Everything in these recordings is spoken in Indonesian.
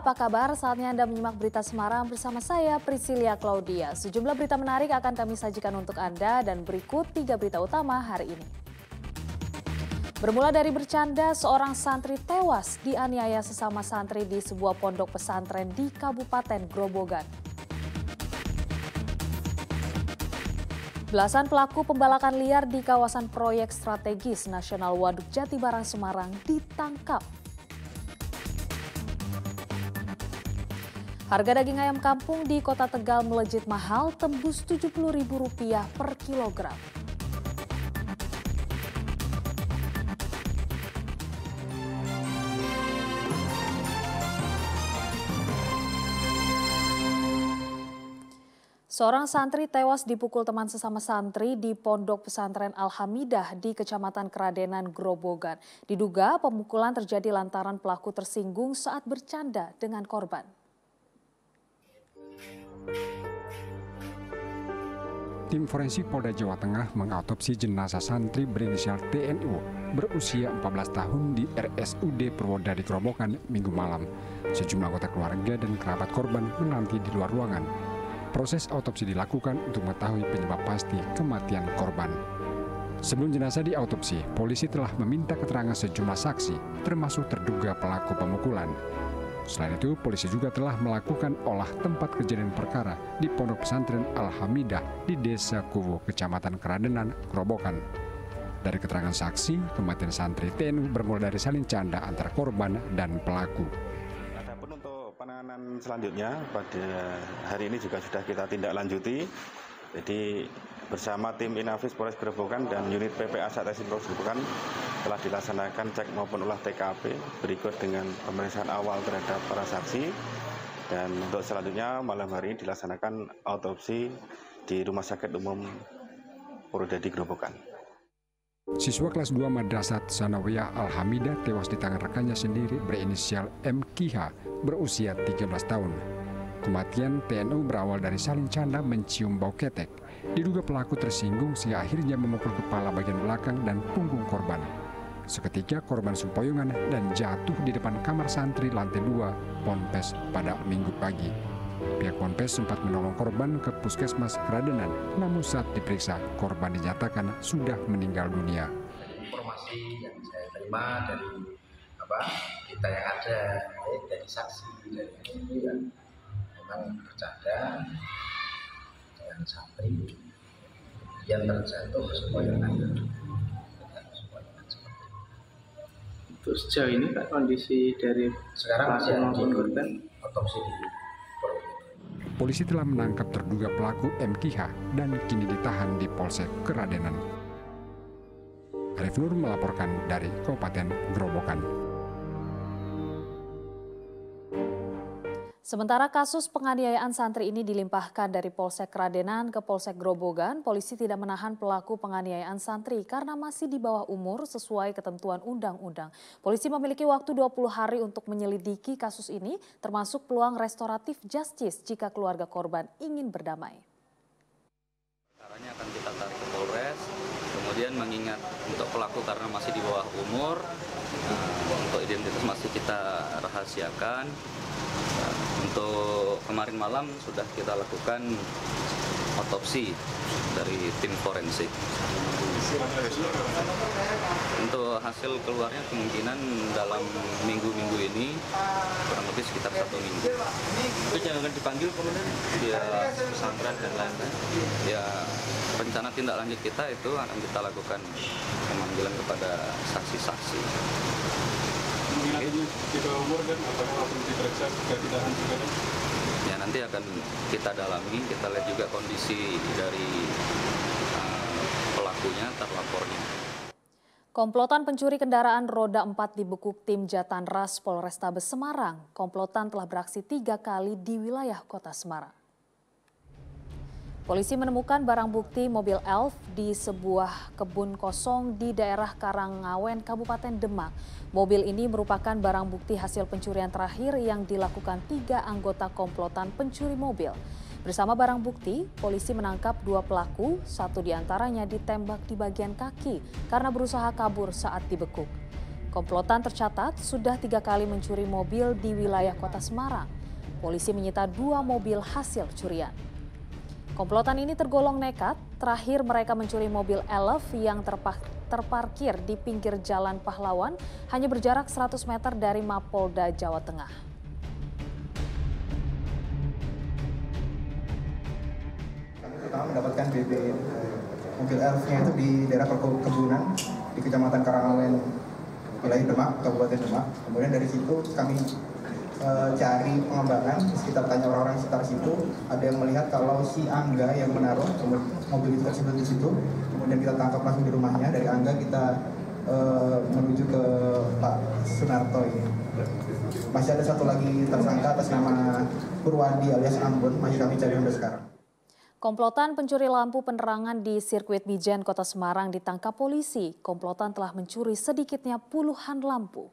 apa kabar? Saatnya Anda menyimak berita Semarang bersama saya Priscilia Claudia. Sejumlah berita menarik akan kami sajikan untuk Anda dan berikut tiga berita utama hari ini. Bermula dari bercanda, seorang santri tewas dianiaya sesama santri di sebuah pondok pesantren di Kabupaten Grobogan. Belasan pelaku pembalakan liar di kawasan proyek strategis nasional Waduk Jatibarang Semarang ditangkap Harga daging ayam kampung di kota Tegal melejit mahal tembus Rp70.000 per kilogram. Seorang santri tewas dipukul teman sesama santri di Pondok Pesantren Alhamidah di Kecamatan Keradenan, Grobogan. Diduga pemukulan terjadi lantaran pelaku tersinggung saat bercanda dengan korban. Tim forensik Polda Jawa Tengah mengautopsi jenazah santri berinisial TNU berusia 14 tahun di RSUD Purwodadi Kerobokan minggu malam. Sejumlah anggota keluarga dan kerabat korban menanti di luar ruangan. Proses autopsi dilakukan untuk mengetahui penyebab pasti kematian korban. Sebelum jenazah diautopsi, polisi telah meminta keterangan sejumlah saksi, termasuk terduga pelaku pemukulan. Selain itu, polisi juga telah melakukan olah tempat kejadian perkara di Pondok Pesantren Al-Hamidah di Desa Kuwu, Kecamatan Keradenan, Kerobokan. Dari keterangan saksi, kematian santri TNU bermula dari saling canda antara korban dan pelaku. Adapun untuk penanganan selanjutnya pada hari ini juga sudah kita tindak lanjuti. Jadi bersama tim Inavis Polres Gerobokan dan unit PPA Satreskrim Polres Gerobokan telah dilaksanakan cek maupun olah TKP berikut dengan pemeriksaan awal terhadap para saksi dan untuk selanjutnya malam hari ini dilaksanakan autopsi di Rumah Sakit Umum Purwodadi Gerobokan. Siswa kelas 2 Madrasat Sanawiyah Alhamidah tewas di tangan rekannya sendiri berinisial MKH berusia 13 tahun. Kematian TNU berawal dari saling canda mencium bau ketek. Diduga pelaku tersinggung sehingga akhirnya memukul kepala bagian belakang dan punggung korban. Seketika korban sempoyongan dan jatuh di depan kamar santri lantai 2 Ponpes pada minggu pagi. Pihak Ponpes sempat menolong korban ke puskesmas Keradenan, namun saat diperiksa korban dinyatakan sudah meninggal dunia. Informasi yang saya terima dari apa kita yang ada, dari saksi, dari ini memang bercanda dengan santri yang terjatuh semua yang ada Untuk sejauh ini Pak kondisi dari sekarang masih maupun korban otopsi di Polisi telah menangkap terduga pelaku MKH dan kini ditahan di Polsek Keradenan. Arif Nur melaporkan dari Kabupaten Grobogan. Sementara kasus penganiayaan santri ini dilimpahkan dari Polsek Radenan ke Polsek Grobogan, polisi tidak menahan pelaku penganiayaan santri karena masih di bawah umur sesuai ketentuan undang-undang. Polisi memiliki waktu 20 hari untuk menyelidiki kasus ini, termasuk peluang restoratif justice jika keluarga korban ingin berdamai. Caranya akan kita tarik ke Polres, kemudian mengingat untuk pelaku karena masih di bawah umur, nah, untuk identitas masih kita rahasiakan, untuk kemarin malam sudah kita lakukan otopsi dari tim forensik. Untuk hasil keluarnya kemungkinan dalam minggu-minggu ini kurang lebih sekitar satu minggu. Itu jangan dipanggil kemudian? Ya pesantren dan lain-lain. Ya rencana tindak lanjut kita itu akan kita lakukan pemanggilan kepada saksi-saksi di bawah umur kan apakah perlu diperiksa juga tidak juga ya nanti akan kita dalami kita lihat juga kondisi dari uh, pelakunya terlapornya Komplotan pencuri kendaraan roda 4 dibekuk tim Jatan Ras Polrestabes Semarang. Komplotan telah beraksi tiga kali di wilayah kota Semarang. Polisi menemukan barang bukti mobil Elf di sebuah kebun kosong di daerah Karangawen, Kabupaten Demak. Mobil ini merupakan barang bukti hasil pencurian terakhir yang dilakukan tiga anggota komplotan pencuri mobil. Bersama barang bukti, polisi menangkap dua pelaku, satu di antaranya ditembak di bagian kaki karena berusaha kabur saat dibekuk. Komplotan tercatat sudah tiga kali mencuri mobil di wilayah kota Semarang. Polisi menyita dua mobil hasil curian. Komplotan ini tergolong nekat. Terakhir mereka mencuri mobil Elf yang terpa terparkir di pinggir Jalan Pahlawan hanya berjarak 100 meter dari Mapolda Jawa Tengah. Kami pertama mendapatkan BB mobil Elf-nya itu di daerah perkebunan di Kecamatan Karangawen, wilayah Demak, Kabupaten Demak. Kemudian dari situ kami e, cari pengembangan, sekitar tanya orang-orang sekitar situ, ada yang melihat kalau si Angga yang menaruh mobil itu tersebut di situ. Kemudian kita tangkap langsung di rumahnya. Dari Angga kita e, menuju ke Pak Sunarto ini. Masih ada satu lagi tersangka atas nama Purwadi alias Ambon, masih kami cari sampai sekarang. Komplotan pencuri lampu penerangan di sirkuit Mijen Kota Semarang ditangkap polisi. Komplotan telah mencuri sedikitnya puluhan lampu.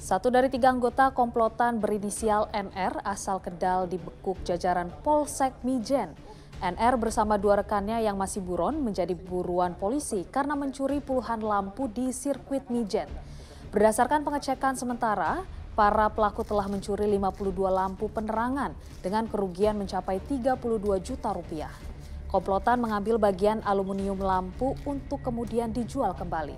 Satu dari tiga anggota komplotan berinisial NR asal Kedal dibekuk jajaran Polsek Mijen. NR bersama dua rekannya yang masih buron menjadi buruan polisi karena mencuri puluhan lampu di sirkuit Mijen. Berdasarkan pengecekan sementara, para pelaku telah mencuri 52 lampu penerangan dengan kerugian mencapai 32 juta rupiah. Komplotan mengambil bagian aluminium lampu untuk kemudian dijual kembali.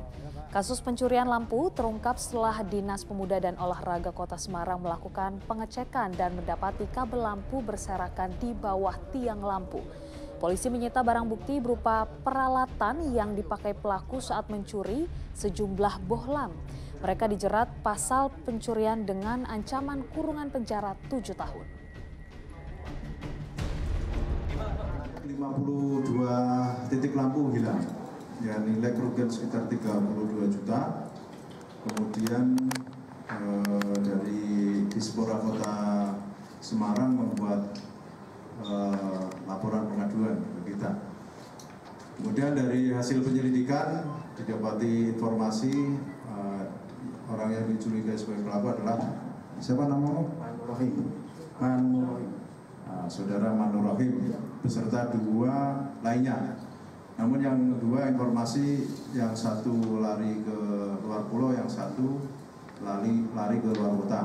Kasus pencurian lampu terungkap setelah Dinas Pemuda dan Olahraga Kota Semarang melakukan pengecekan dan mendapati kabel lampu berserakan di bawah tiang lampu. Polisi menyita barang bukti berupa peralatan yang dipakai pelaku saat mencuri sejumlah bohlam. Mereka dijerat pasal pencurian dengan ancaman kurungan penjara 7 tahun. 52 titik lampu hilang. Ya, nilai kerugian sekitar 32 juta. Kemudian eh, dari Dispora Kota Semarang membuat eh, laporan pengaduan ke kita. Kemudian dari hasil penyelidikan didapati informasi uh, orang yang dicurigai sebagai pelaku adalah siapa namamu? Manur Rohim. Manur Rohim. Nah, saudara Manur Rohim beserta dua lainnya. Namun yang dua informasi yang satu lari ke luar pulau, yang satu lari lari ke luar kota.